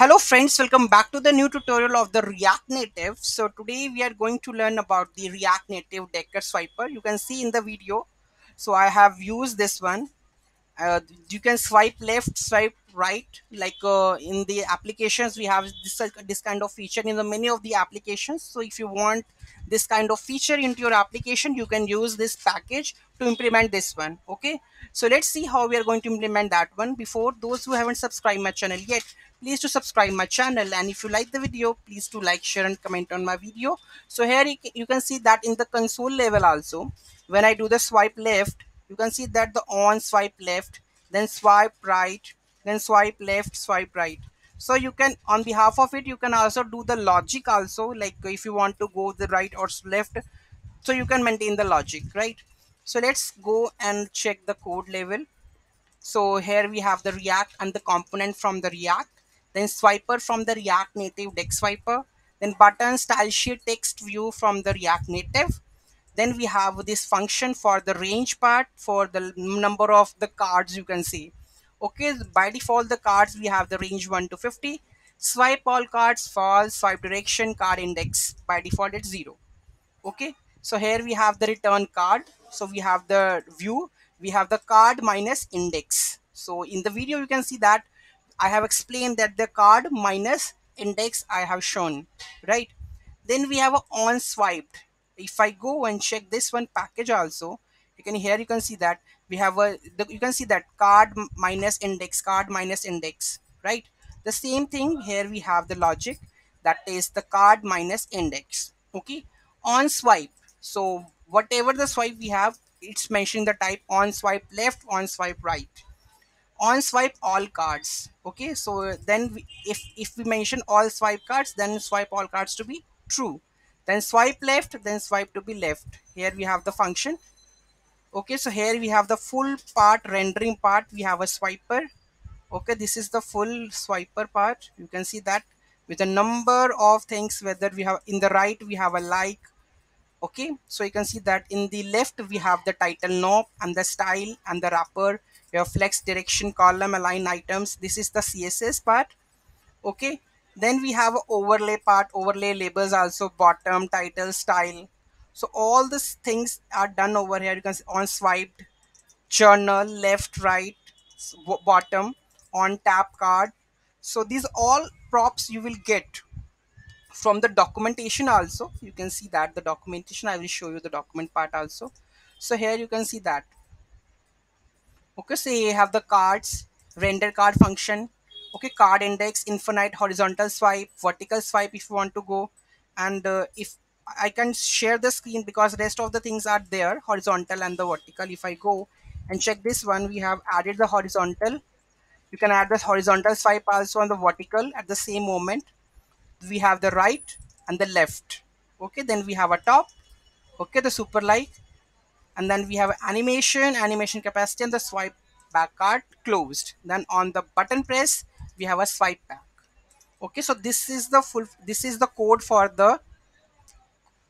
Hello friends, welcome back to the new tutorial of the React Native. So today we are going to learn about the React Native Decker Swiper. You can see in the video. So I have used this one. Uh, you can swipe left, swipe right. Like uh, in the applications, we have this, this kind of feature in the many of the applications. So if you want this kind of feature into your application, you can use this package to implement this one. Okay. So let's see how we are going to implement that one. Before those who haven't subscribed my channel yet, please to subscribe my channel and if you like the video please to like share and comment on my video so here you can see that in the console level also when i do the swipe left you can see that the on swipe left then swipe right then swipe left swipe right so you can on behalf of it you can also do the logic also like if you want to go the right or left so you can maintain the logic right so let's go and check the code level so here we have the react and the component from the react then swiper from the React Native Deck Swiper, then button style sheet text view from the React Native. Then we have this function for the range part for the number of the cards you can see. Okay, by default the cards we have the range 1 to 50. Swipe all cards, false, swipe direction, card index. By default it's 0. Okay, so here we have the return card. So we have the view, we have the card minus index. So in the video you can see that I have explained that the card minus index I have shown, right? Then we have a on swiped. If I go and check this one package also, you can here you can see that we have a the, you can see that card minus index, card minus index, right? The same thing here we have the logic that is the card minus index. Okay, on swipe. So whatever the swipe we have, it's mentioning the type on swipe left, on swipe right on swipe all cards okay so then we, if if we mention all swipe cards then swipe all cards to be true then swipe left then swipe to be left. Here we have the function. Okay so here we have the full part rendering part. We have a swiper. Okay this is the full swiper part. You can see that with a number of things whether we have in the right we have a like. Okay so you can see that in the left we have the title knob and the style and the wrapper. Your flex direction column align items. This is the css part. Okay then we have overlay part overlay labels also bottom title style. So all these things are done over here. You can see on swiped journal left right bottom on tap card. So these all props you will get from the documentation also. You can see that the documentation. I will show you the document part also. So here you can see that. Okay so you have the cards render card function okay card index infinite horizontal swipe vertical swipe if you want to go. And uh, if I can share the screen because rest of the things are there horizontal and the vertical. If I go and check this one we have added the horizontal. You can add the horizontal swipe also on the vertical at the same moment. We have the right and the left. Okay then we have a top. Okay the super like. And then we have animation animation opacity and the swipe back card closed. Then on the button press we have a swipe back okay so this is the full this is the code for the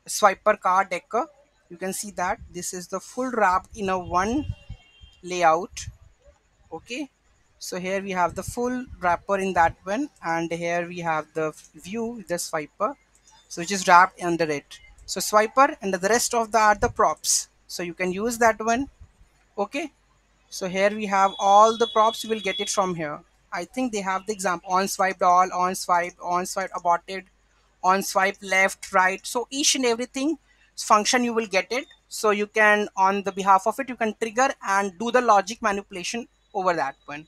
swiper card decker. You can see that this is the full wrap in a one layout. Okay so here we have the full wrapper in that one and here we have the view the swiper so which is wrapped under it. So swiper and the rest of the are the props. So you can use that one. Okay so here we have all the props. You will get it from here i think they have the example on swipe all on swipe on swipe aborted on swipe left right. So each and everything function you will get it. So you can on the behalf of it you can trigger and do the logic manipulation over that one.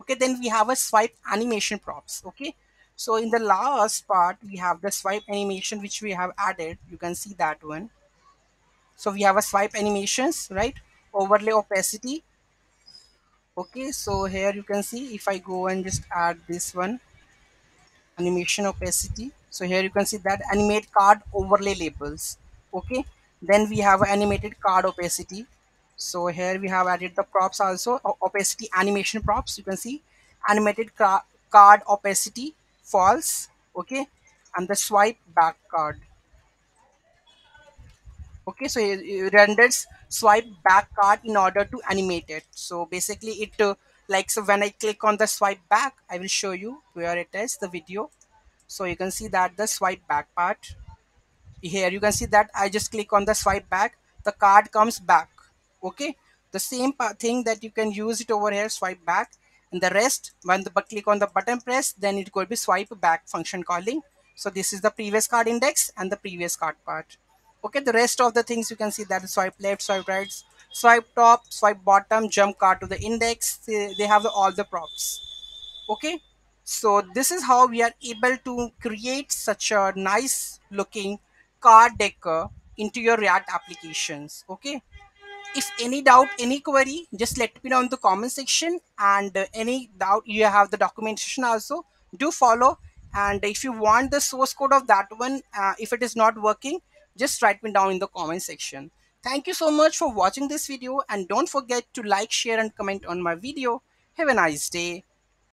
Okay then we have a swipe animation props. Okay so in the last part we have the swipe animation which we have added. You can see that one. So we have a swipe animations right? Overlay opacity okay so here you can see if i go and just add this one animation opacity. So here you can see that animate card overlay labels. Okay then we have animated card opacity. So here we have added the props also opacity animation props. You can see animated card opacity false. Okay and the swipe back card. Okay so it renders swipe back card in order to animate it. So basically it uh, like so when I click on the swipe back I will show you where it is the video. So you can see that the swipe back part. Here you can see that I just click on the swipe back. The card comes back. Okay? The same thing that you can use it over here swipe back. And the rest when the but click on the button press then it will be swipe back function calling. So this is the previous card index and the previous card part okay the rest of the things you can see that swipe left swipe right swipe top swipe bottom jump card to the index they, have all the props. Okay so this is how we are able to create such a nice looking card decor into your react applications. Okay if any doubt any query just let me know in the comment section and uh, any doubt you have the documentation also do follow. And if you want the source code of that one uh, if it is not working just write me down in the comment section. Thank you so much for watching this video and don't forget to like share and comment on my video. Have a nice day